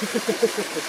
Ha, ha, ha, ha, ha.